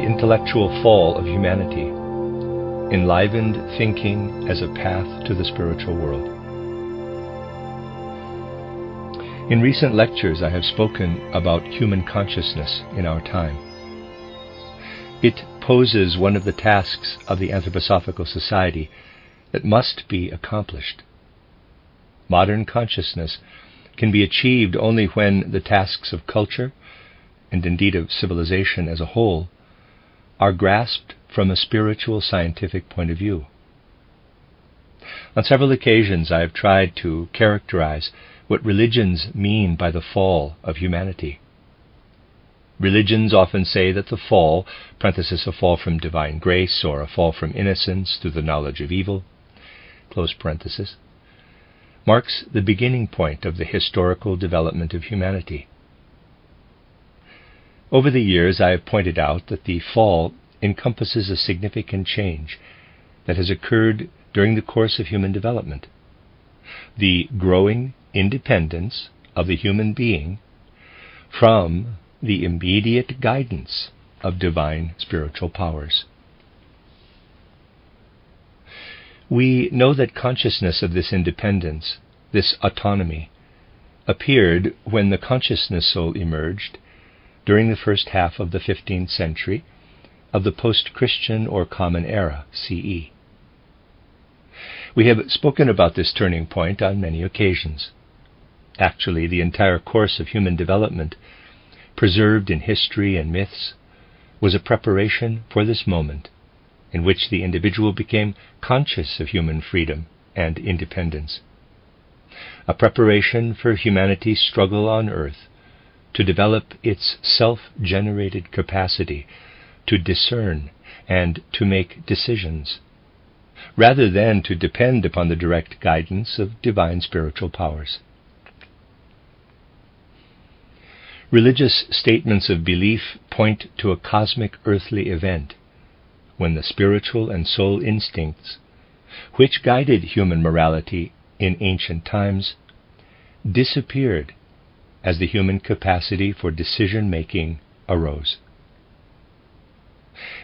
the intellectual fall of humanity, enlivened thinking as a path to the spiritual world. In recent lectures, I have spoken about human consciousness in our time. It poses one of the tasks of the Anthroposophical Society that must be accomplished. Modern consciousness can be achieved only when the tasks of culture, and indeed of civilization as a whole, are grasped from a spiritual scientific point of view. On several occasions, I have tried to characterize what religions mean by the fall of humanity. Religions often say that the fall, parenthesis, a fall from divine grace or a fall from innocence through the knowledge of evil, close parenthesis, marks the beginning point of the historical development of humanity. Over the years, I have pointed out that the fall encompasses a significant change that has occurred during the course of human development. The growing independence of the human being from the immediate guidance of divine spiritual powers. We know that consciousness of this independence, this autonomy, appeared when the consciousness soul emerged during the first half of the 15th century of the post Christian or Common Era, CE. We have spoken about this turning point on many occasions. Actually, the entire course of human development, preserved in history and myths, was a preparation for this moment in which the individual became conscious of human freedom and independence. A preparation for humanity's struggle on earth to develop its self generated capacity to discern and to make decisions, rather than to depend upon the direct guidance of divine spiritual powers. Religious statements of belief point to a cosmic earthly event when the spiritual and soul instincts, which guided human morality in ancient times, disappeared as the human capacity for decision making arose.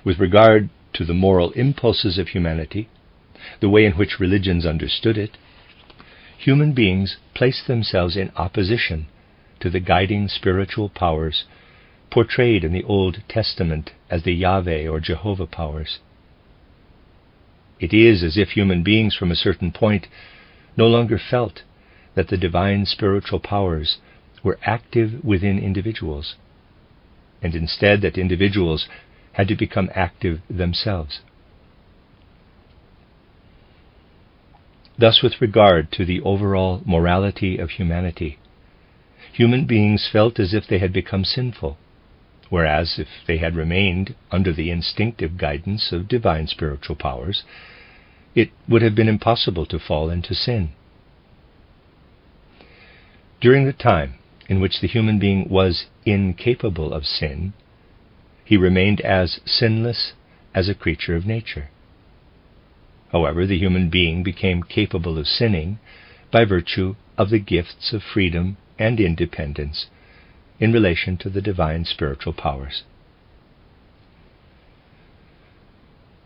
With regard to the moral impulses of humanity, the way in which religions understood it, human beings placed themselves in opposition to the guiding spiritual powers portrayed in the Old Testament as the Yahweh or Jehovah powers. It is as if human beings from a certain point no longer felt that the divine spiritual powers were active within individuals, and instead that individuals had to become active themselves. Thus, with regard to the overall morality of humanity, human beings felt as if they had become sinful whereas if they had remained under the instinctive guidance of divine spiritual powers, it would have been impossible to fall into sin. During the time in which the human being was incapable of sin, he remained as sinless as a creature of nature. However, the human being became capable of sinning by virtue of the gifts of freedom and independence in relation to the divine spiritual powers.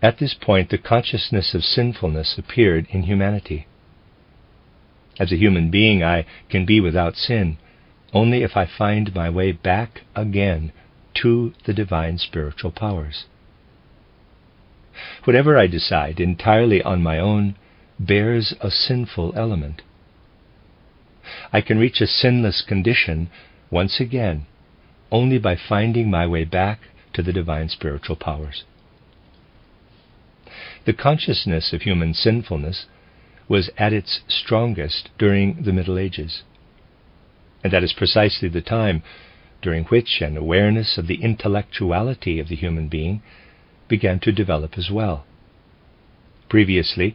At this point, the consciousness of sinfulness appeared in humanity. As a human being, I can be without sin only if I find my way back again to the divine spiritual powers. Whatever I decide entirely on my own bears a sinful element. I can reach a sinless condition once again only by finding my way back to the divine spiritual powers. The consciousness of human sinfulness was at its strongest during the Middle Ages. And that is precisely the time during which an awareness of the intellectuality of the human being began to develop as well. Previously,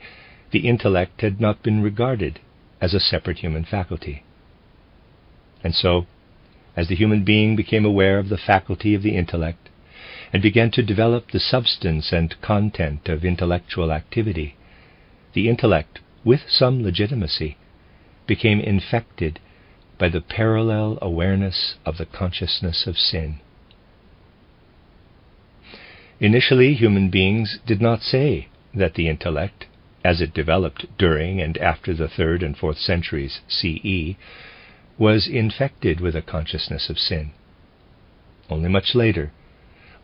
the intellect had not been regarded as a separate human faculty. And so, as the human being became aware of the faculty of the intellect and began to develop the substance and content of intellectual activity, the intellect, with some legitimacy, became infected by the parallel awareness of the consciousness of sin. Initially, human beings did not say that the intellect, as it developed during and after the 3rd and 4th centuries CE, was infected with a consciousness of sin. Only much later,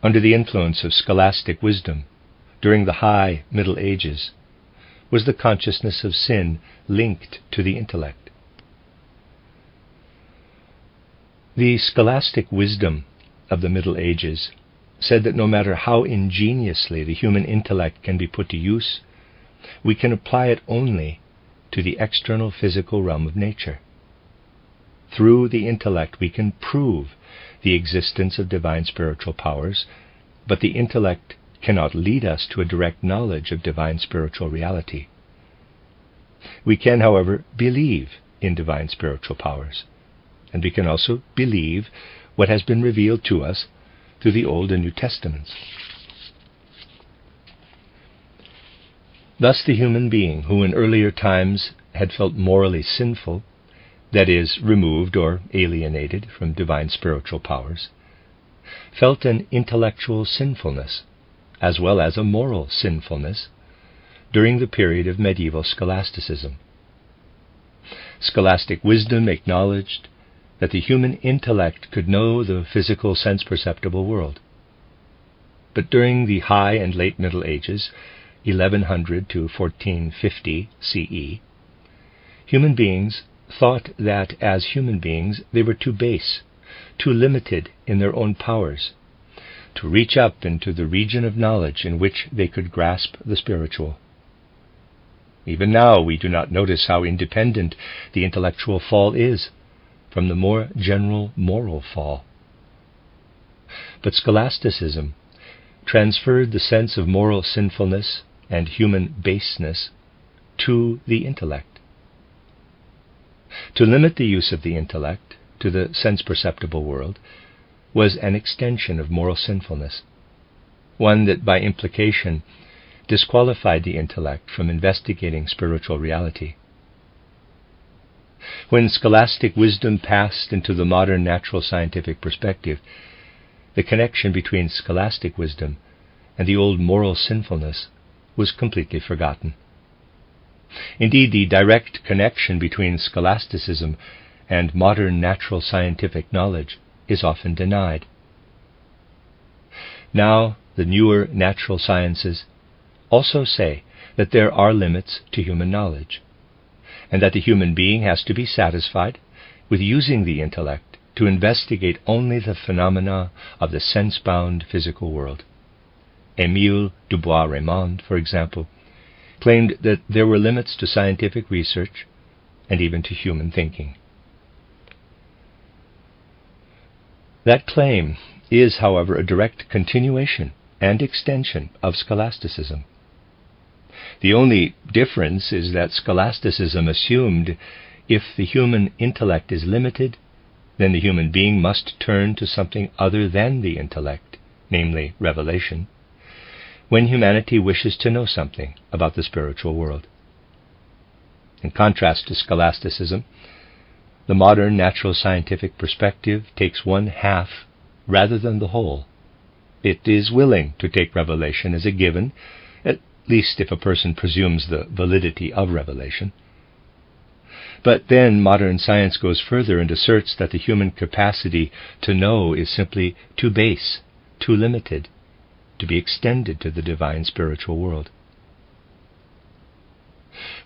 under the influence of scholastic wisdom, during the High Middle Ages, was the consciousness of sin linked to the intellect. The scholastic wisdom of the Middle Ages said that no matter how ingeniously the human intellect can be put to use, we can apply it only to the external physical realm of nature. Through the intellect, we can prove the existence of divine spiritual powers, but the intellect cannot lead us to a direct knowledge of divine spiritual reality. We can, however, believe in divine spiritual powers, and we can also believe what has been revealed to us through the Old and New Testaments. Thus, the human being who in earlier times had felt morally sinful, that is, removed or alienated from divine spiritual powers, felt an intellectual sinfulness as well as a moral sinfulness during the period of medieval scholasticism. Scholastic wisdom acknowledged that the human intellect could know the physical sense perceptible world. But during the High and Late Middle Ages, 1100 to 1450 CE, human beings thought that as human beings they were too base, too limited in their own powers, to reach up into the region of knowledge in which they could grasp the spiritual. Even now we do not notice how independent the intellectual fall is from the more general moral fall. But scholasticism transferred the sense of moral sinfulness and human baseness to the intellect. To limit the use of the intellect to the sense perceptible world was an extension of moral sinfulness, one that by implication disqualified the intellect from investigating spiritual reality. When scholastic wisdom passed into the modern natural scientific perspective, the connection between scholastic wisdom and the old moral sinfulness was completely forgotten. Indeed, the direct connection between scholasticism and modern natural scientific knowledge is often denied. Now, the newer natural sciences also say that there are limits to human knowledge and that the human being has to be satisfied with using the intellect to investigate only the phenomena of the sense bound physical world. Emil du Bois-Reymond, for example, claimed that there were limits to scientific research and even to human thinking. That claim is, however, a direct continuation and extension of scholasticism. The only difference is that scholasticism assumed if the human intellect is limited, then the human being must turn to something other than the intellect, namely revelation, when humanity wishes to know something about the spiritual world. In contrast to scholasticism, the modern natural scientific perspective takes one half rather than the whole. It is willing to take revelation as a given least if a person presumes the validity of revelation. But then modern science goes further and asserts that the human capacity to know is simply too base, too limited, to be extended to the divine spiritual world.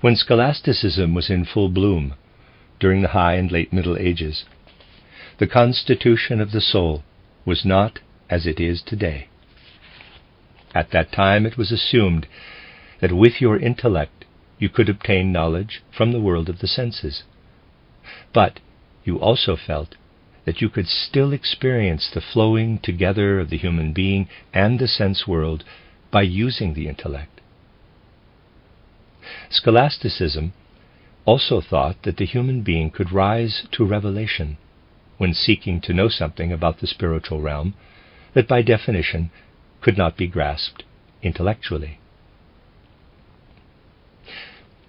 When scholasticism was in full bloom, during the High and Late Middle Ages, the constitution of the soul was not as it is today. At that time it was assumed that with your intellect you could obtain knowledge from the world of the senses. But you also felt that you could still experience the flowing together of the human being and the sense world by using the intellect. Scholasticism also thought that the human being could rise to revelation when seeking to know something about the spiritual realm that by definition could not be grasped intellectually.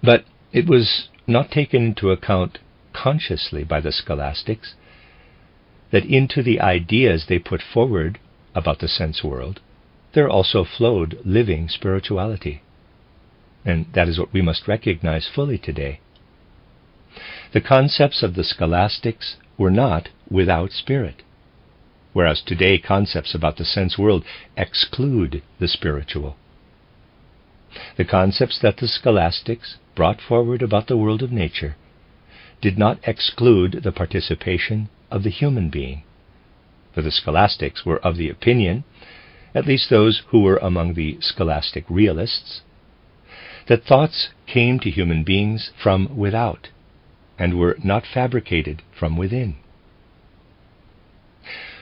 But it was not taken into account consciously by the scholastics that into the ideas they put forward about the sense world, there also flowed living spirituality. And that is what we must recognize fully today. The concepts of the scholastics were not without spirit, whereas today concepts about the sense world exclude the spiritual. The concepts that the scholastics brought forward about the world of nature did not exclude the participation of the human being. For the scholastics were of the opinion, at least those who were among the scholastic realists, that thoughts came to human beings from without and were not fabricated from within.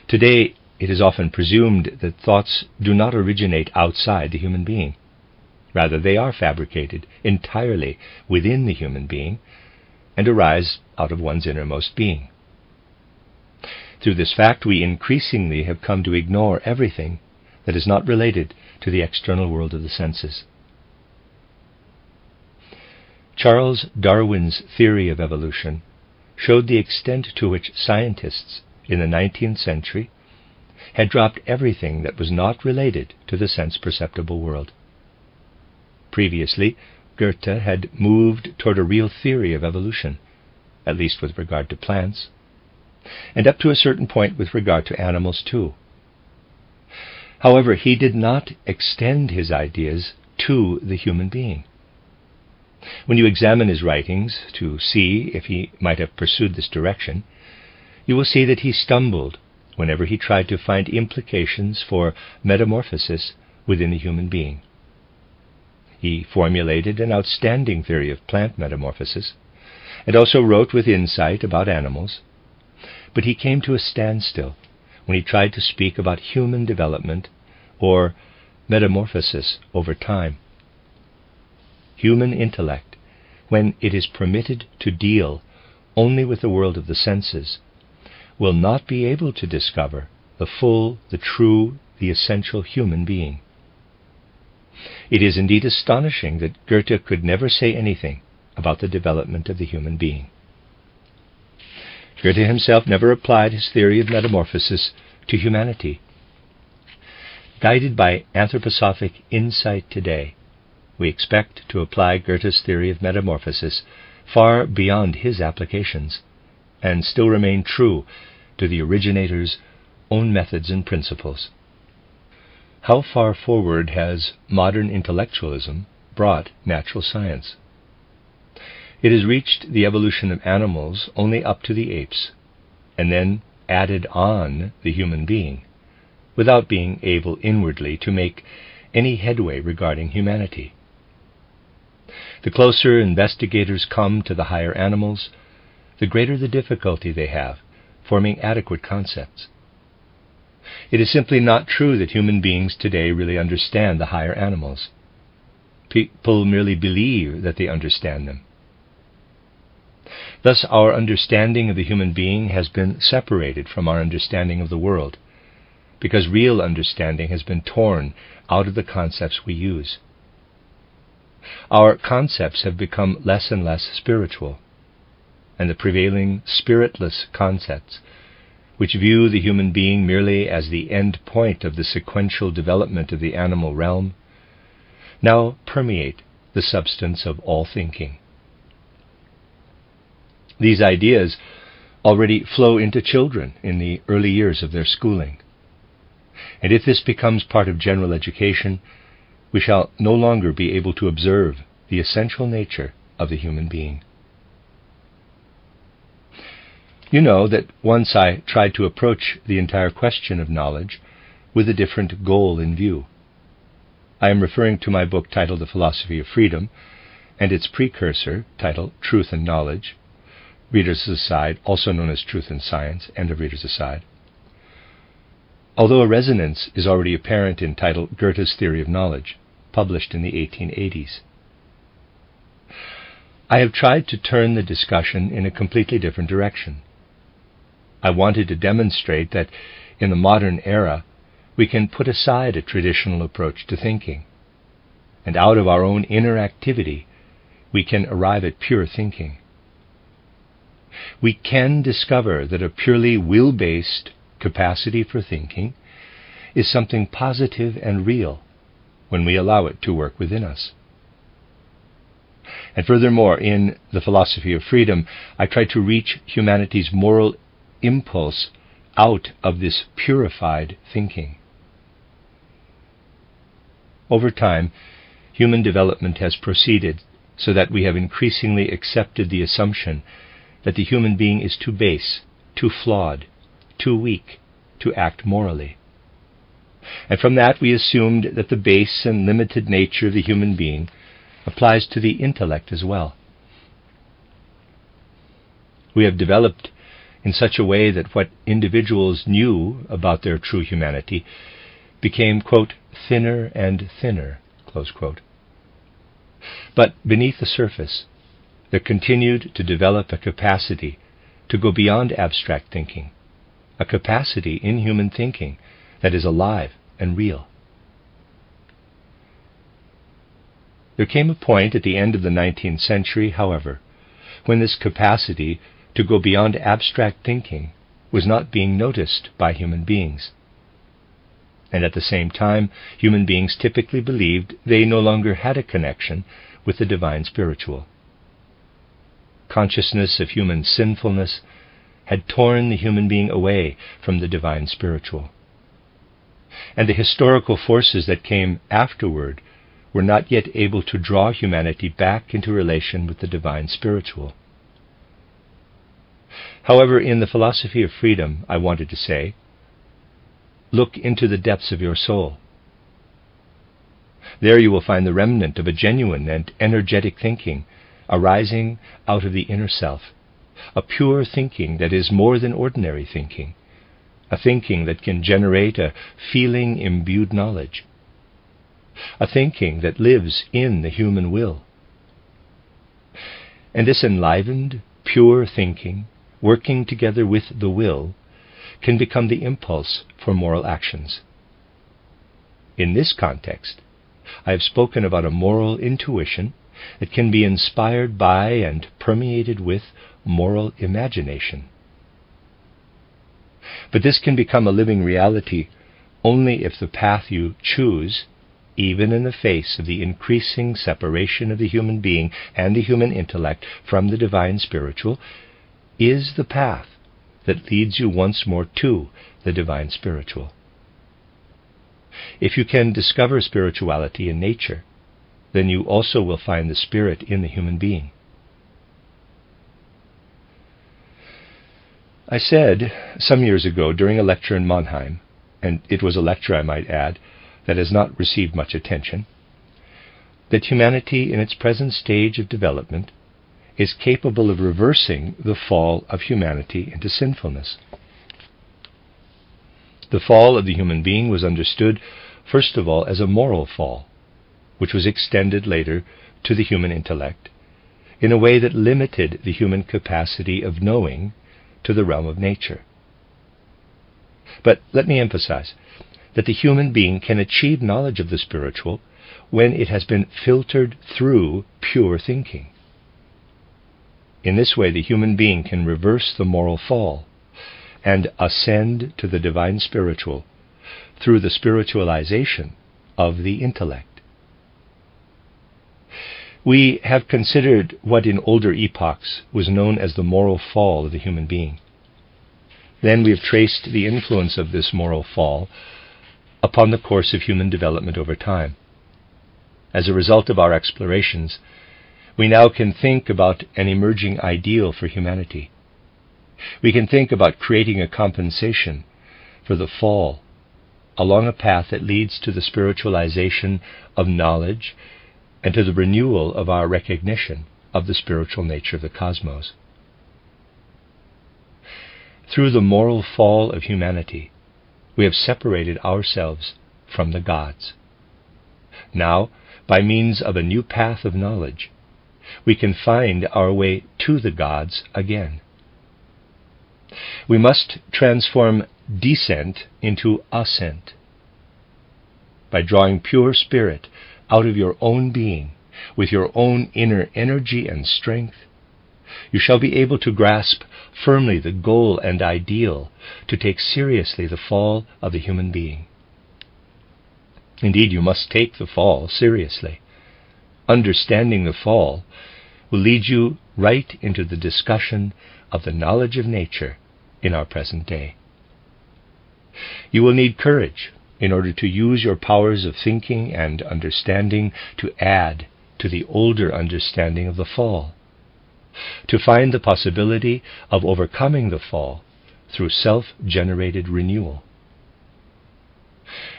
Today, it is often presumed that thoughts do not originate outside the human being. Rather, they are fabricated entirely within the human being and arise out of one's innermost being. Through this fact, we increasingly have come to ignore everything that is not related to the external world of the senses. Charles Darwin's theory of evolution showed the extent to which scientists in the 19th century had dropped everything that was not related to the sense perceptible world. Previously, Goethe had moved toward a real theory of evolution, at least with regard to plants, and up to a certain point with regard to animals too. However, he did not extend his ideas to the human being. When you examine his writings to see if he might have pursued this direction, you will see that he stumbled whenever he tried to find implications for metamorphosis within the human being. He formulated an outstanding theory of plant metamorphosis, and also wrote with insight about animals, but he came to a standstill when he tried to speak about human development or metamorphosis over time human intellect, when it is permitted to deal only with the world of the senses, will not be able to discover the full, the true, the essential human being. It is indeed astonishing that Goethe could never say anything about the development of the human being. Goethe himself never applied his theory of metamorphosis to humanity. Guided by anthroposophic insight today, we expect to apply Goethe's theory of metamorphosis far beyond his applications, and still remain true to the originator's own methods and principles. How far forward has modern intellectualism brought natural science? It has reached the evolution of animals only up to the apes, and then added on the human being, without being able inwardly to make any headway regarding humanity. The closer investigators come to the higher animals, the greater the difficulty they have forming adequate concepts. It is simply not true that human beings today really understand the higher animals. People merely believe that they understand them. Thus, our understanding of the human being has been separated from our understanding of the world, because real understanding has been torn out of the concepts we use our concepts have become less and less spiritual, and the prevailing spiritless concepts, which view the human being merely as the end point of the sequential development of the animal realm, now permeate the substance of all thinking. These ideas already flow into children in the early years of their schooling. And if this becomes part of general education, we shall no longer be able to observe the essential nature of the human being. You know that once I tried to approach the entire question of knowledge with a different goal in view. I am referring to my book titled The Philosophy of Freedom and its precursor titled Truth and Knowledge, Reader's Aside, also known as Truth and Science, End of Reader's Aside. Although a resonance is already apparent in title Goethe's Theory of Knowledge, published in the 1880s. I have tried to turn the discussion in a completely different direction. I wanted to demonstrate that in the modern era, we can put aside a traditional approach to thinking, and out of our own inner activity, we can arrive at pure thinking. We can discover that a purely will based capacity for thinking is something positive and real when we allow it to work within us. And furthermore, in the philosophy of freedom, I try to reach humanity's moral impulse out of this purified thinking. Over time, human development has proceeded so that we have increasingly accepted the assumption that the human being is too base, too flawed, too weak to act morally. And from that we assumed that the base and limited nature of the human being applies to the intellect as well. We have developed in such a way that what individuals knew about their true humanity became, quote, thinner and thinner, But beneath the surface, there continued to develop a capacity to go beyond abstract thinking, a capacity in human thinking that is alive and real. There came a point at the end of the 19th century, however, when this capacity to go beyond abstract thinking was not being noticed by human beings. And at the same time, human beings typically believed they no longer had a connection with the divine spiritual. Consciousness of human sinfulness had torn the human being away from the divine spiritual. And the historical forces that came afterward were not yet able to draw humanity back into relation with the divine spiritual. However, in the philosophy of freedom, I wanted to say, look into the depths of your soul. There you will find the remnant of a genuine and energetic thinking arising out of the inner self, a pure thinking that is more than ordinary thinking, a thinking that can generate a feeling imbued knowledge, a thinking that lives in the human will. And this enlivened, pure thinking, working together with the will, can become the impulse for moral actions. In this context, I have spoken about a moral intuition that can be inspired by and permeated with moral imagination. But this can become a living reality only if the path you choose even in the face of the increasing separation of the human being and the human intellect from the divine spiritual, is the path that leads you once more to the divine spiritual. If you can discover spirituality in nature, then you also will find the spirit in the human being. I said some years ago during a lecture in Mannheim, and it was a lecture, I might add, that has not received much attention, that humanity in its present stage of development is capable of reversing the fall of humanity into sinfulness. The fall of the human being was understood, first of all, as a moral fall, which was extended later to the human intellect in a way that limited the human capacity of knowing to the realm of nature. But let me emphasize that the human being can achieve knowledge of the spiritual when it has been filtered through pure thinking. In this way, the human being can reverse the moral fall and ascend to the divine spiritual through the spiritualization of the intellect. We have considered what in older epochs was known as the moral fall of the human being. Then we have traced the influence of this moral fall upon the course of human development over time. As a result of our explorations, we now can think about an emerging ideal for humanity. We can think about creating a compensation for the fall along a path that leads to the spiritualization of knowledge and to the renewal of our recognition of the spiritual nature of the cosmos. Through the moral fall of humanity, we have separated ourselves from the gods. Now, by means of a new path of knowledge, we can find our way to the gods again. We must transform descent into ascent. By drawing pure spirit out of your own being with your own inner energy and strength, you shall be able to grasp firmly the goal and ideal to take seriously the fall of the human being. Indeed, you must take the fall seriously. Understanding the fall will lead you right into the discussion of the knowledge of nature in our present day. You will need courage in order to use your powers of thinking and understanding to add to the older understanding of the fall, to find the possibility of overcoming the fall through self generated renewal.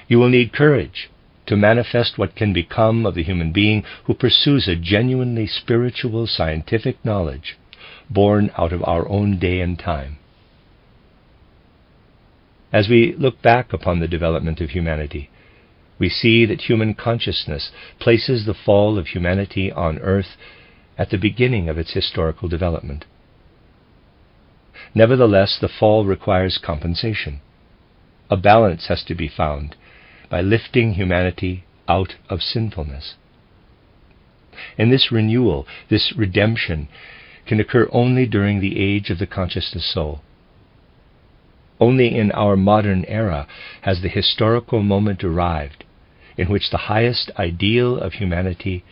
You will need courage to manifest what can become of the human being who pursues a genuinely spiritual scientific knowledge born out of our own day and time. As we look back upon the development of humanity, we see that human consciousness places the fall of humanity on earth at the beginning of its historical development. Nevertheless, the fall requires compensation. A balance has to be found by lifting humanity out of sinfulness. And this renewal, this redemption, can occur only during the age of the consciousness soul. Only in our modern era has the historical moment arrived in which the highest ideal of humanity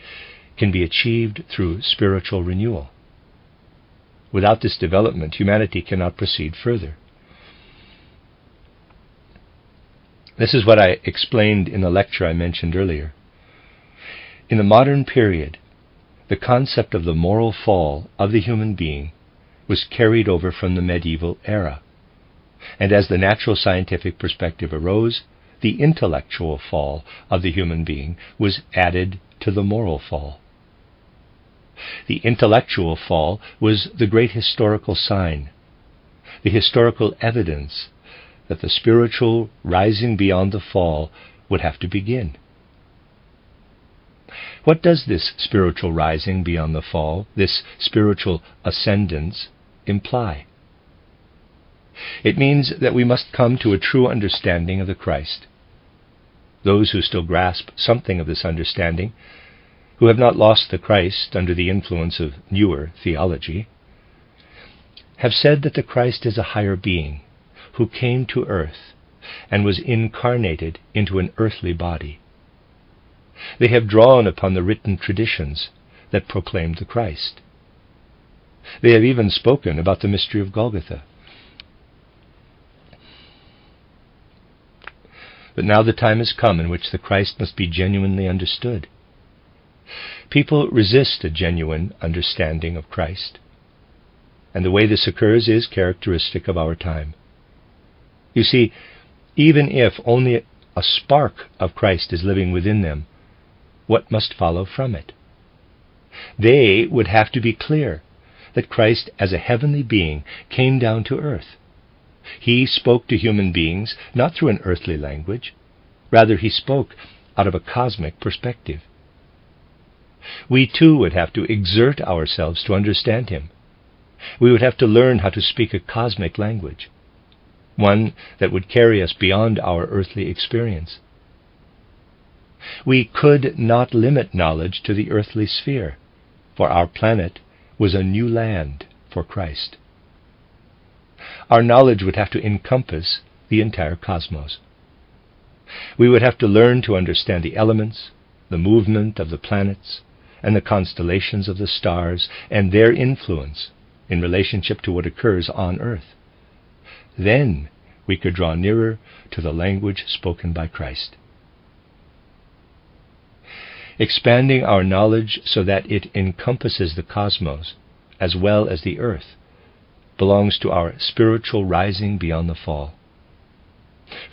can be achieved through spiritual renewal. Without this development, humanity cannot proceed further. This is what I explained in the lecture I mentioned earlier. In the modern period, the concept of the moral fall of the human being was carried over from the medieval era. And as the natural scientific perspective arose, the intellectual fall of the human being was added to the moral fall. The intellectual fall was the great historical sign, the historical evidence that the spiritual rising beyond the fall would have to begin. What does this spiritual rising beyond the fall, this spiritual ascendance, imply? It means that we must come to a true understanding of the Christ. Those who still grasp something of this understanding, who have not lost the Christ under the influence of newer theology, have said that the Christ is a higher being, who came to earth and was incarnated into an earthly body. They have drawn upon the written traditions that proclaimed the Christ. They have even spoken about the mystery of Golgotha. But now the time has come in which the Christ must be genuinely understood. People resist a genuine understanding of Christ, and the way this occurs is characteristic of our time. You see, even if only a spark of Christ is living within them, what must follow from it? They would have to be clear that Christ, as a heavenly being, came down to earth. He spoke to human beings not through an earthly language, rather, he spoke out of a cosmic perspective. We too would have to exert ourselves to understand him. We would have to learn how to speak a cosmic language one that would carry us beyond our earthly experience. We could not limit knowledge to the earthly sphere, for our planet was a new land for Christ. Our knowledge would have to encompass the entire cosmos. We would have to learn to understand the elements, the movement of the planets, and the constellations of the stars, and their influence in relationship to what occurs on Earth. Then we could draw nearer to the language spoken by Christ. Expanding our knowledge so that it encompasses the cosmos as well as the earth belongs to our spiritual rising beyond the fall.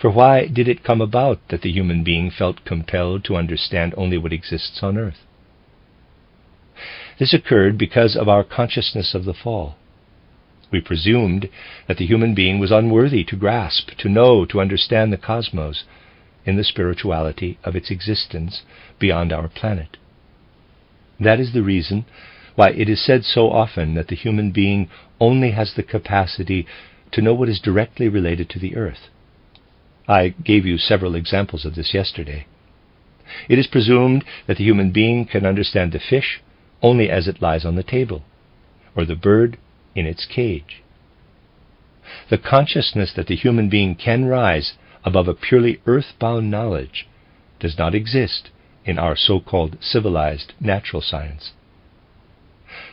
For why did it come about that the human being felt compelled to understand only what exists on earth? This occurred because of our consciousness of the fall. We presumed that the human being was unworthy to grasp, to know, to understand the cosmos in the spirituality of its existence beyond our planet. That is the reason why it is said so often that the human being only has the capacity to know what is directly related to the earth. I gave you several examples of this yesterday. It is presumed that the human being can understand the fish only as it lies on the table, or the bird in its cage. The consciousness that the human being can rise above a purely earthbound knowledge does not exist in our so-called civilized natural science.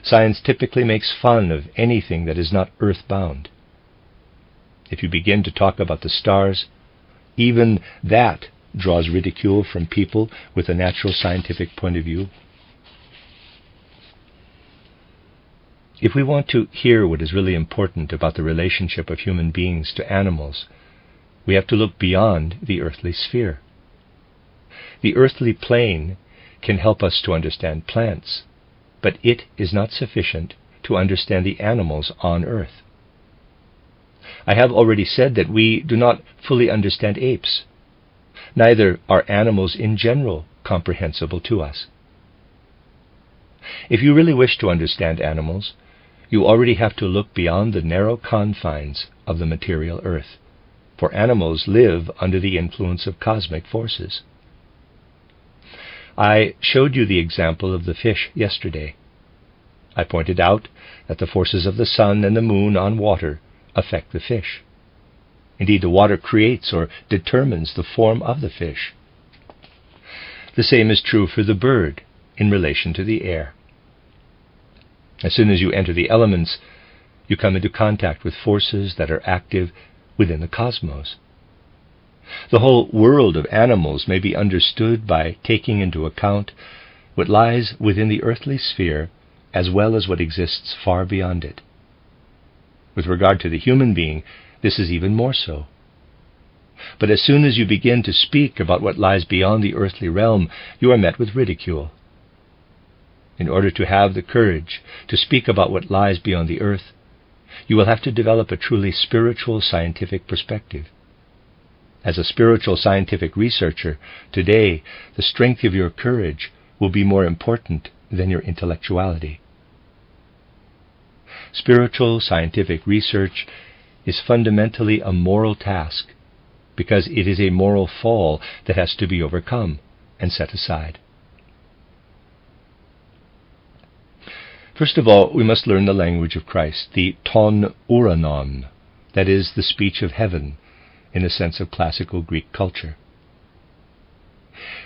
Science typically makes fun of anything that is not earthbound. If you begin to talk about the stars, even that draws ridicule from people with a natural scientific point of view. If we want to hear what is really important about the relationship of human beings to animals, we have to look beyond the earthly sphere. The earthly plane can help us to understand plants, but it is not sufficient to understand the animals on earth. I have already said that we do not fully understand apes. Neither are animals in general comprehensible to us. If you really wish to understand animals, you already have to look beyond the narrow confines of the material earth, for animals live under the influence of cosmic forces. I showed you the example of the fish yesterday. I pointed out that the forces of the sun and the moon on water affect the fish. Indeed, the water creates or determines the form of the fish. The same is true for the bird in relation to the air. As soon as you enter the elements, you come into contact with forces that are active within the cosmos. The whole world of animals may be understood by taking into account what lies within the earthly sphere as well as what exists far beyond it. With regard to the human being, this is even more so. But as soon as you begin to speak about what lies beyond the earthly realm, you are met with ridicule in order to have the courage to speak about what lies beyond the earth, you will have to develop a truly spiritual scientific perspective. As a spiritual scientific researcher, today the strength of your courage will be more important than your intellectuality. Spiritual scientific research is fundamentally a moral task because it is a moral fall that has to be overcome and set aside. First of all, we must learn the language of Christ, the ton uranon, that is, the speech of heaven, in the sense of classical Greek culture.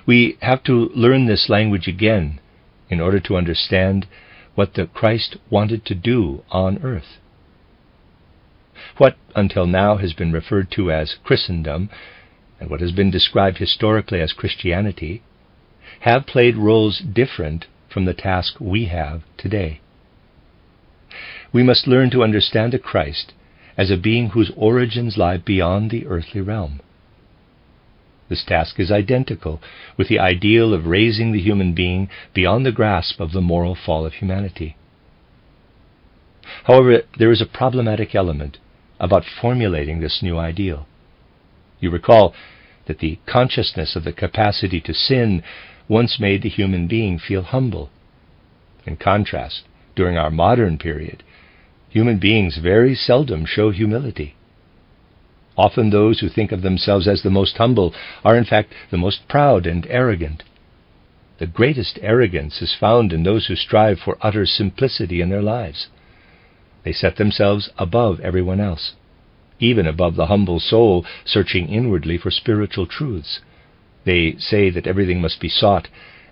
We have to learn this language again in order to understand what the Christ wanted to do on earth. What until now has been referred to as Christendom, and what has been described historically as Christianity, have played roles different from the task we have today. We must learn to understand a Christ as a being whose origins lie beyond the earthly realm. This task is identical with the ideal of raising the human being beyond the grasp of the moral fall of humanity. However, there is a problematic element about formulating this new ideal. You recall that the consciousness of the capacity to sin once made the human being feel humble. In contrast, during our modern period, human beings very seldom show humility. Often those who think of themselves as the most humble are in fact the most proud and arrogant. The greatest arrogance is found in those who strive for utter simplicity in their lives. They set themselves above everyone else, even above the humble soul searching inwardly for spiritual truths. They say that everything must be sought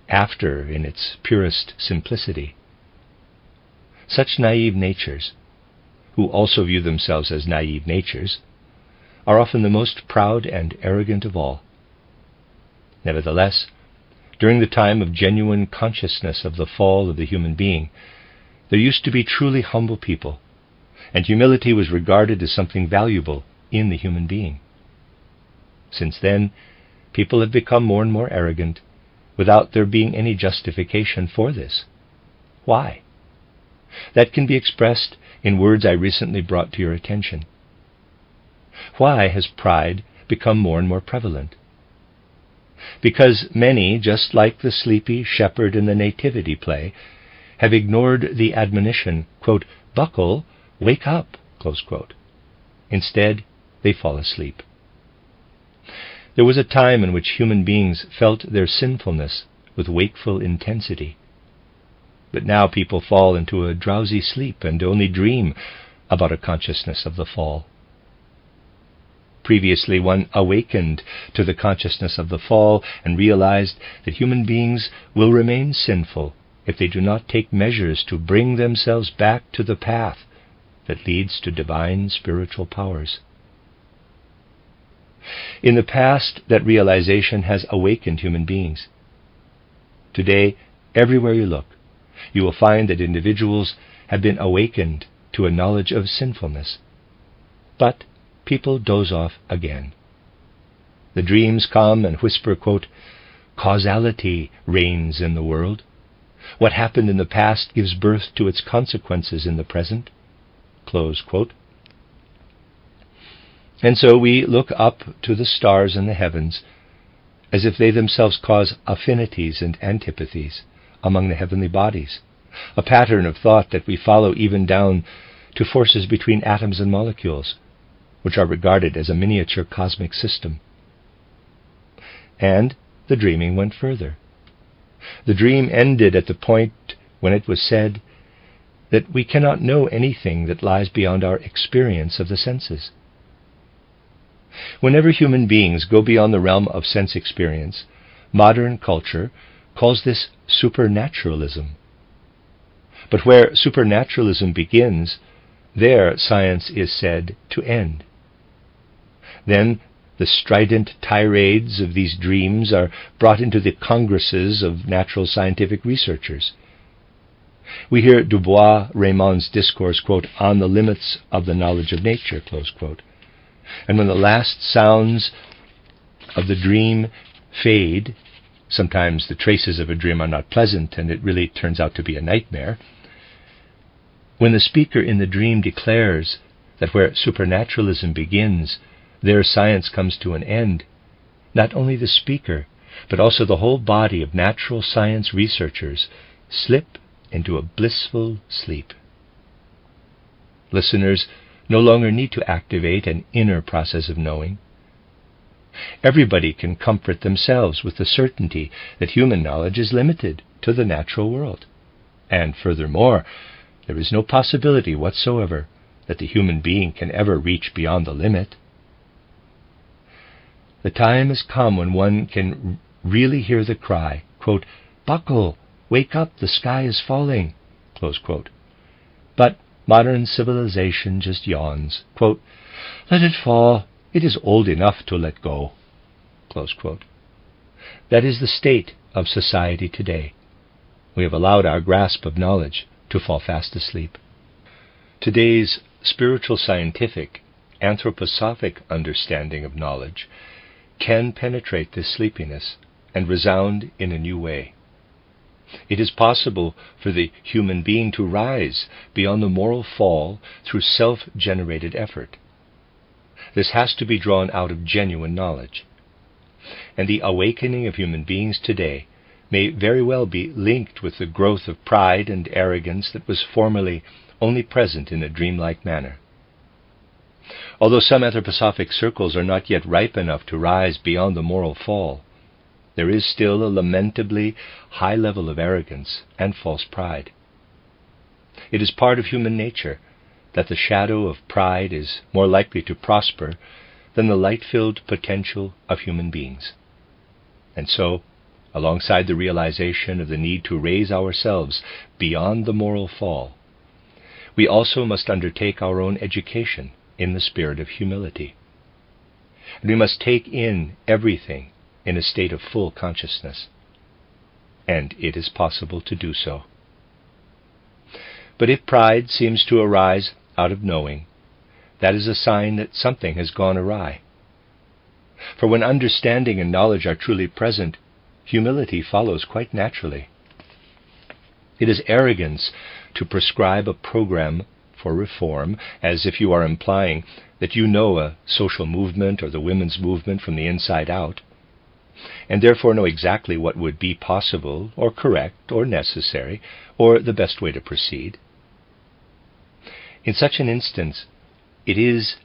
after in its purest simplicity. Such naive natures, who also view themselves as naive natures, are often the most proud and arrogant of all. Nevertheless, during the time of genuine consciousness of the fall of the human being, there used to be truly humble people, and humility was regarded as something valuable in the human being. Since then, people have become more and more arrogant without there being any justification for this. Why? That can be expressed in words I recently brought to your attention. Why has pride become more and more prevalent? Because many, just like the sleepy shepherd in the Nativity play, have ignored the admonition, quote, Buckle, wake up, Instead, they fall asleep. There was a time in which human beings felt their sinfulness with wakeful intensity. But now people fall into a drowsy sleep and only dream about a consciousness of the fall. Previously, one awakened to the consciousness of the fall and realized that human beings will remain sinful if they do not take measures to bring themselves back to the path that leads to divine spiritual powers. In the past, that realization has awakened human beings. Today, everywhere you look, you will find that individuals have been awakened to a knowledge of sinfulness. But people doze off again. The dreams come and whisper, quote, Causality reigns in the world. What happened in the past gives birth to its consequences in the present. And so we look up to the stars in the heavens as if they themselves cause affinities and antipathies among the heavenly bodies, a pattern of thought that we follow even down to forces between atoms and molecules, which are regarded as a miniature cosmic system. And the dreaming went further. The dream ended at the point when it was said that we cannot know anything that lies beyond our experience of the senses. Whenever human beings go beyond the realm of sense experience, modern culture calls this supernaturalism. But where supernaturalism begins, there science is said to end. Then the strident tirades of these dreams are brought into the congresses of natural scientific researchers. We hear du Bois-Reymond's discourse, quote, on the limits of the knowledge of nature, close quote. And when the last sounds of the dream fade, sometimes the traces of a dream are not pleasant and it really turns out to be a nightmare. When the speaker in the dream declares that where supernaturalism begins, there science comes to an end, not only the speaker, but also the whole body of natural science researchers slip into a blissful sleep. Listeners no longer need to activate an inner process of knowing. Everybody can comfort themselves with the certainty that human knowledge is limited to the natural world. And furthermore, there is no possibility whatsoever that the human being can ever reach beyond the limit. The time has come when one can really hear the cry, quote, Buckle, Wake up, the sky is falling. But modern civilization just yawns. Quote, let it fall. It is old enough to let go. That is the state of society today. We have allowed our grasp of knowledge to fall fast asleep. Today's spiritual scientific, anthroposophic understanding of knowledge can penetrate this sleepiness and resound in a new way. It is possible for the human being to rise beyond the moral fall through self generated effort. This has to be drawn out of genuine knowledge. And the awakening of human beings today may very well be linked with the growth of pride and arrogance that was formerly only present in a dreamlike manner. Although some anthroposophic circles are not yet ripe enough to rise beyond the moral fall, there is still a lamentably high level of arrogance and false pride. It is part of human nature that the shadow of pride is more likely to prosper than the light filled potential of human beings. And so, alongside the realization of the need to raise ourselves beyond the moral fall, we also must undertake our own education in the spirit of humility. And we must take in everything in a state of full consciousness. And it is possible to do so. But if pride seems to arise out of knowing, that is a sign that something has gone awry. For when understanding and knowledge are truly present, humility follows quite naturally. It is arrogance to prescribe a program for reform as if you are implying that you know a social movement or the women's movement from the inside out and therefore know exactly what would be possible or correct or necessary or the best way to proceed. In such an instance, it is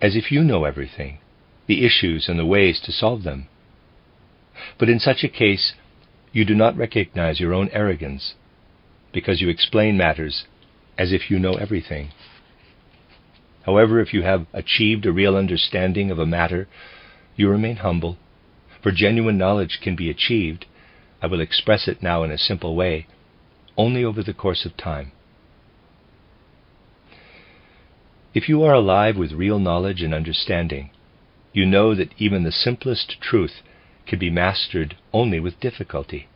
as if you know everything, the issues and the ways to solve them. But in such a case, you do not recognize your own arrogance, because you explain matters as if you know everything. However, if you have achieved a real understanding of a matter, you remain humble, for genuine knowledge can be achieved, I will express it now in a simple way, only over the course of time. If you are alive with real knowledge and understanding, you know that even the simplest truth can be mastered only with difficulty,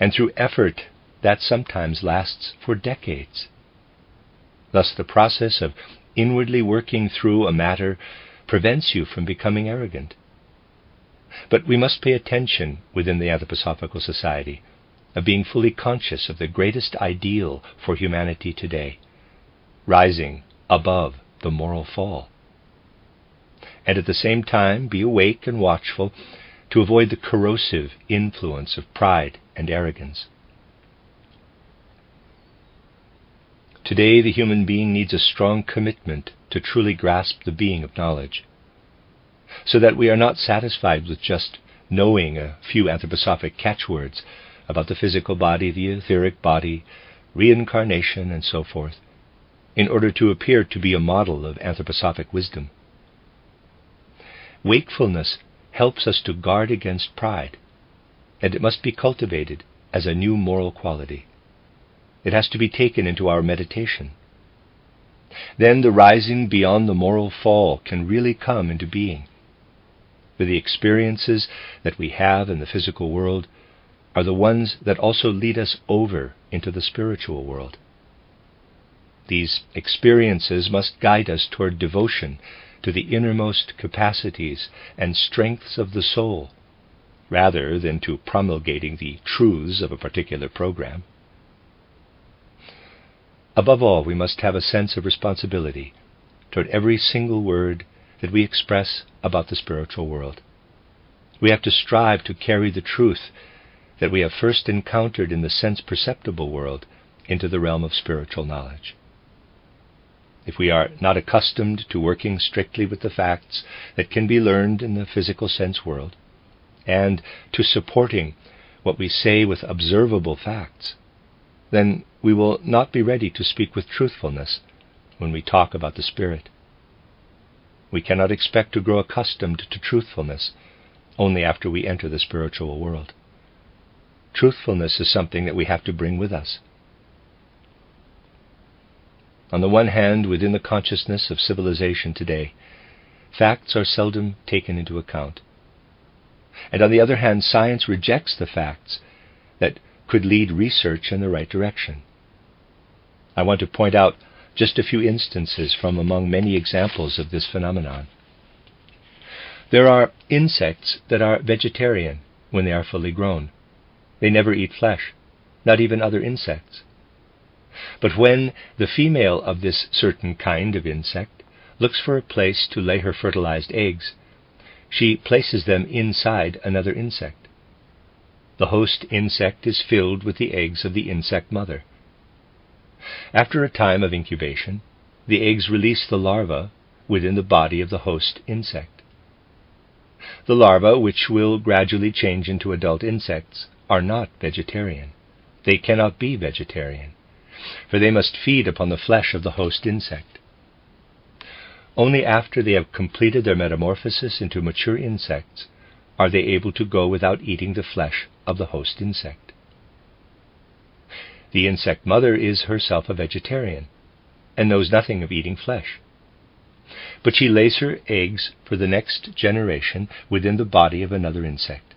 and through effort that sometimes lasts for decades. Thus, the process of inwardly working through a matter prevents you from becoming arrogant. But we must pay attention within the Anthroposophical Society of being fully conscious of the greatest ideal for humanity today, rising above the moral fall. And at the same time, be awake and watchful to avoid the corrosive influence of pride and arrogance. Today, the human being needs a strong commitment to truly grasp the being of knowledge, so that we are not satisfied with just knowing a few anthroposophic catchwords about the physical body, the etheric body, reincarnation, and so forth in order to appear to be a model of anthroposophic wisdom. Wakefulness helps us to guard against pride, and it must be cultivated as a new moral quality. It has to be taken into our meditation. Then the rising beyond the moral fall can really come into being. For the experiences that we have in the physical world are the ones that also lead us over into the spiritual world. These experiences must guide us toward devotion to the innermost capacities and strengths of the soul, rather than to promulgating the truths of a particular program. Above all, we must have a sense of responsibility toward every single word that we express about the spiritual world. We have to strive to carry the truth that we have first encountered in the sense perceptible world into the realm of spiritual knowledge if we are not accustomed to working strictly with the facts that can be learned in the physical sense world, and to supporting what we say with observable facts, then we will not be ready to speak with truthfulness when we talk about the Spirit. We cannot expect to grow accustomed to truthfulness only after we enter the spiritual world. Truthfulness is something that we have to bring with us. On the one hand, within the consciousness of civilization today, facts are seldom taken into account. And on the other hand, science rejects the facts that could lead research in the right direction. I want to point out just a few instances from among many examples of this phenomenon. There are insects that are vegetarian when they are fully grown. They never eat flesh, not even other insects. But when the female of this certain kind of insect looks for a place to lay her fertilized eggs, she places them inside another insect. The host insect is filled with the eggs of the insect mother. After a time of incubation, the eggs release the larva within the body of the host insect. The larvae, which will gradually change into adult insects, are not vegetarian. They cannot be vegetarian for they must feed upon the flesh of the host insect. Only after they have completed their metamorphosis into mature insects are they able to go without eating the flesh of the host insect. The insect mother is herself a vegetarian and knows nothing of eating flesh. But she lays her eggs for the next generation within the body of another insect.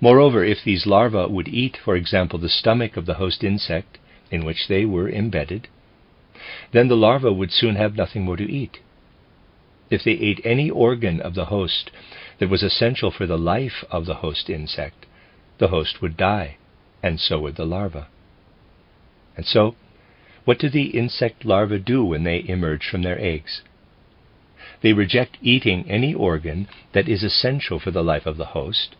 Moreover, if these larvae would eat, for example, the stomach of the host insect in which they were embedded, then the larvae would soon have nothing more to eat. If they ate any organ of the host that was essential for the life of the host insect, the host would die, and so would the larva. And so, what do the insect larvae do when they emerge from their eggs? They reject eating any organ that is essential for the life of the host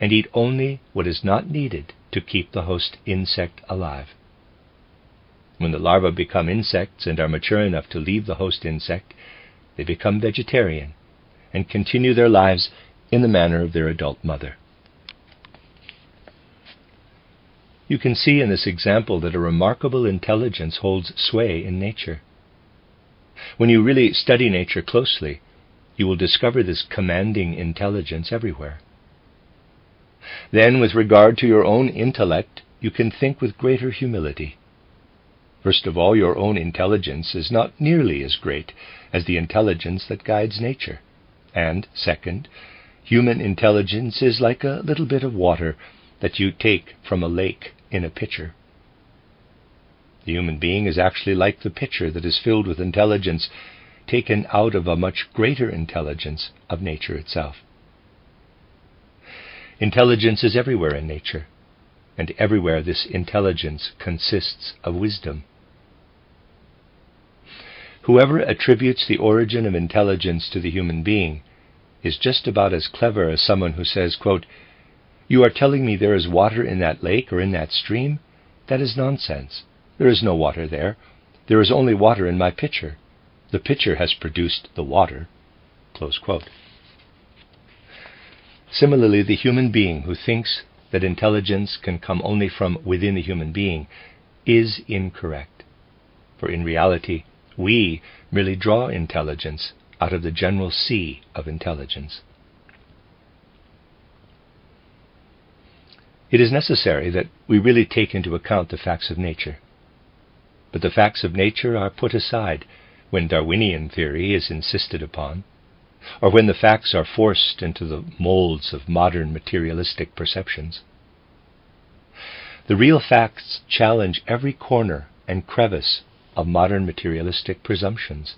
and eat only what is not needed to keep the host insect alive. When the larvae become insects and are mature enough to leave the host insect, they become vegetarian and continue their lives in the manner of their adult mother. You can see in this example that a remarkable intelligence holds sway in nature. When you really study nature closely, you will discover this commanding intelligence everywhere. Then, with regard to your own intellect, you can think with greater humility. First of all, your own intelligence is not nearly as great as the intelligence that guides nature. And, second, human intelligence is like a little bit of water that you take from a lake in a pitcher. The human being is actually like the pitcher that is filled with intelligence taken out of a much greater intelligence of nature itself. Intelligence is everywhere in nature, and everywhere this intelligence consists of wisdom. Whoever attributes the origin of intelligence to the human being is just about as clever as someone who says, quote, You are telling me there is water in that lake or in that stream? That is nonsense. There is no water there. There is only water in my pitcher. The pitcher has produced the water. Similarly, the human being who thinks that intelligence can come only from within the human being is incorrect. For in reality, we merely draw intelligence out of the general sea of intelligence. It is necessary that we really take into account the facts of nature. But the facts of nature are put aside when Darwinian theory is insisted upon, or when the facts are forced into the molds of modern materialistic perceptions. The real facts challenge every corner and crevice of modern materialistic presumptions.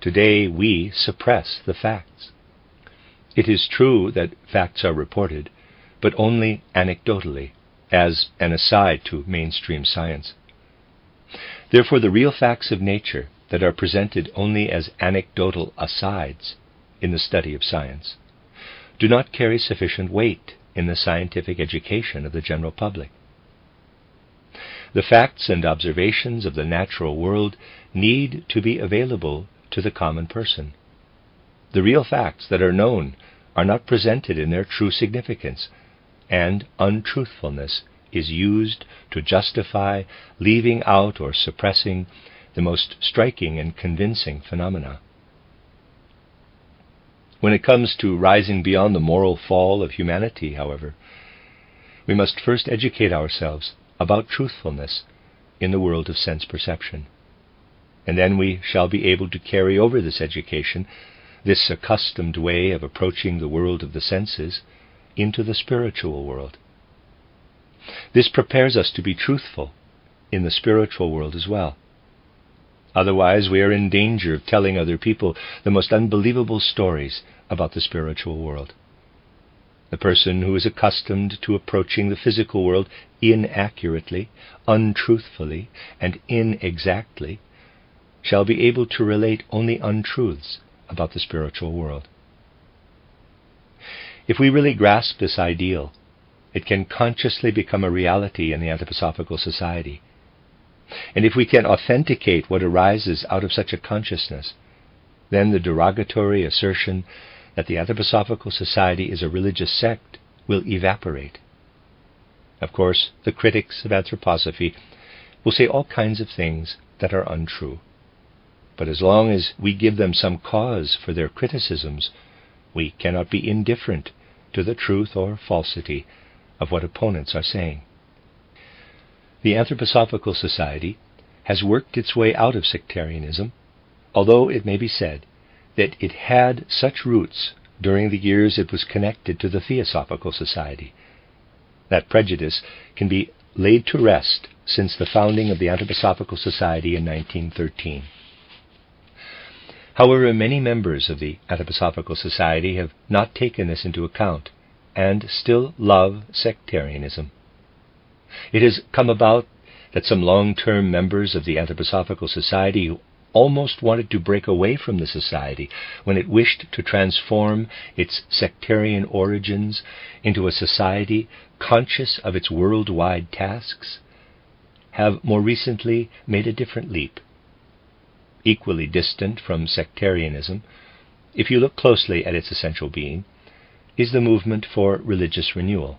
Today we suppress the facts. It is true that facts are reported, but only anecdotally, as an aside to mainstream science. Therefore, the real facts of nature that are presented only as anecdotal asides in the study of science do not carry sufficient weight in the scientific education of the general public. The facts and observations of the natural world need to be available to the common person. The real facts that are known are not presented in their true significance, and untruthfulness is used to justify leaving out or suppressing the most striking and convincing phenomena. When it comes to rising beyond the moral fall of humanity, however, we must first educate ourselves about truthfulness in the world of sense perception. And then we shall be able to carry over this education, this accustomed way of approaching the world of the senses, into the spiritual world. This prepares us to be truthful in the spiritual world as well. Otherwise, we are in danger of telling other people the most unbelievable stories about the spiritual world. The person who is accustomed to approaching the physical world inaccurately, untruthfully, and inexactly shall be able to relate only untruths about the spiritual world. If we really grasp this ideal, it can consciously become a reality in the Anthroposophical Society and if we can authenticate what arises out of such a consciousness, then the derogatory assertion that the Anthroposophical Society is a religious sect will evaporate. Of course, the critics of anthroposophy will say all kinds of things that are untrue. But as long as we give them some cause for their criticisms, we cannot be indifferent to the truth or falsity of what opponents are saying. The Anthroposophical Society has worked its way out of sectarianism, although it may be said that it had such roots during the years it was connected to the Theosophical Society. That prejudice can be laid to rest since the founding of the Anthroposophical Society in 1913. However, many members of the Anthroposophical Society have not taken this into account and still love sectarianism. It has come about that some long term members of the Anthroposophical Society who almost wanted to break away from the society when it wished to transform its sectarian origins into a society conscious of its worldwide tasks, have more recently made a different leap. Equally distant from sectarianism, if you look closely at its essential being, is the movement for religious renewal.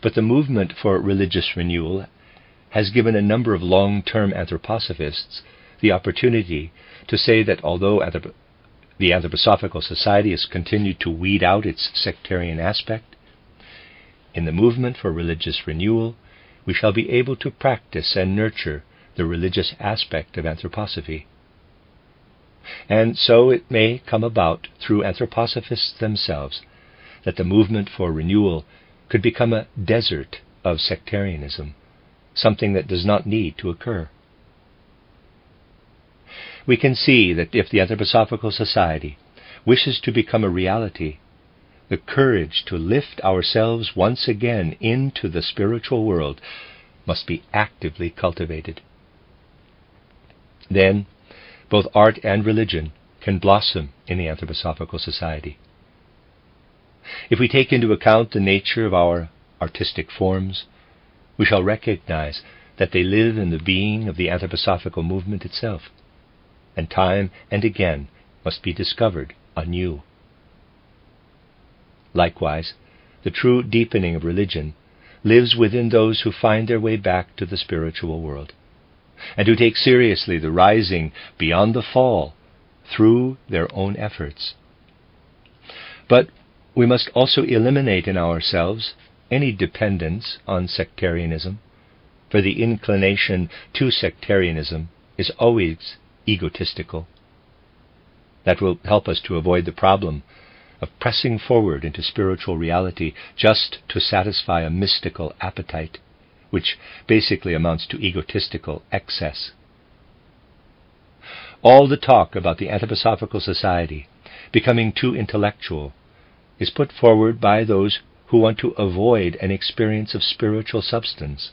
But the movement for religious renewal has given a number of long term anthroposophists the opportunity to say that although anthrop- the Anthroposophical Society has continued to weed out its sectarian aspect, in the movement for religious renewal, we shall be able to practice and nurture the religious aspect of anthroposophy. And so it may come about through anthroposophists themselves that the movement for renewal could become a desert of sectarianism, something that does not need to occur. We can see that if the Anthroposophical Society wishes to become a reality, the courage to lift ourselves once again into the spiritual world must be actively cultivated. Then, both art and religion can blossom in the Anthroposophical Society. If we take into account the nature of our artistic forms, we shall recognize that they live in the being of the anthroposophical movement itself, and time and again must be discovered anew. Likewise, the true deepening of religion lives within those who find their way back to the spiritual world, and who take seriously the rising beyond the fall through their own efforts. But we must also eliminate in ourselves any dependence on sectarianism, for the inclination to sectarianism is always egotistical. That will help us to avoid the problem of pressing forward into spiritual reality just to satisfy a mystical appetite, which basically amounts to egotistical excess. All the talk about the Anthroposophical Society becoming too intellectual is put forward by those who want to avoid an experience of spiritual substance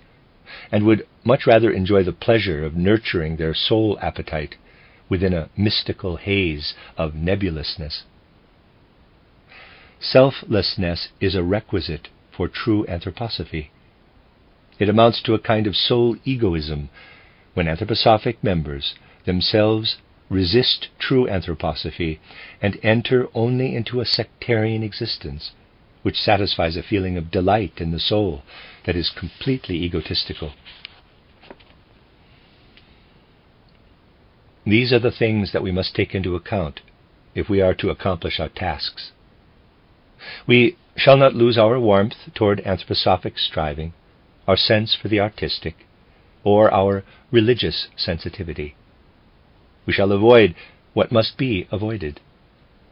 and would much rather enjoy the pleasure of nurturing their soul appetite within a mystical haze of nebulousness. Selflessness is a requisite for true anthroposophy. It amounts to a kind of soul egoism when anthroposophic members themselves resist true anthroposophy and enter only into a sectarian existence, which satisfies a feeling of delight in the soul that is completely egotistical. These are the things that we must take into account if we are to accomplish our tasks. We shall not lose our warmth toward anthroposophic striving, our sense for the artistic, or our religious sensitivity. We shall avoid what must be avoided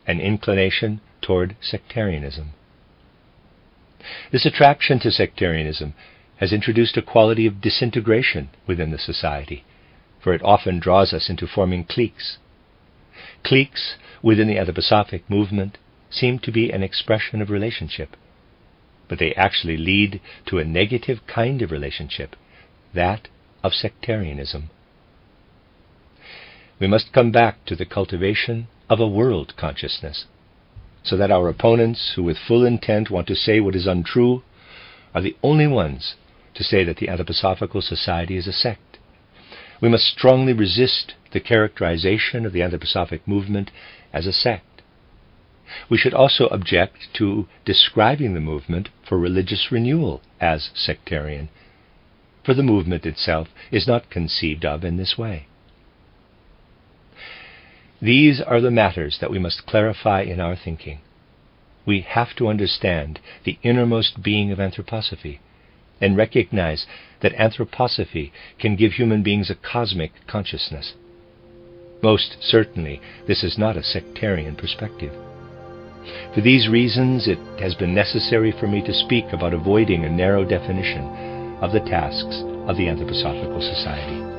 an inclination toward sectarianism. This attraction to sectarianism has introduced a quality of disintegration within the society, for it often draws us into forming cliques. Cliques within the anthroposophic movement seem to be an expression of relationship, but they actually lead to a negative kind of relationship, that of sectarianism. We must come back to the cultivation of a world consciousness, so that our opponents, who with full intent want to say what is untrue, are the only ones to say that the Anthroposophical Society is a sect. We must strongly resist the characterization of the Anthroposophic movement as a sect. We should also object to describing the movement for religious renewal as sectarian, for the movement itself is not conceived of in this way. These are the matters that we must clarify in our thinking. We have to understand the innermost being of anthroposophy and recognize that anthroposophy can give human beings a cosmic consciousness. Most certainly, this is not a sectarian perspective. For these reasons, it has been necessary for me to speak about avoiding a narrow definition of the tasks of the Anthroposophical Society.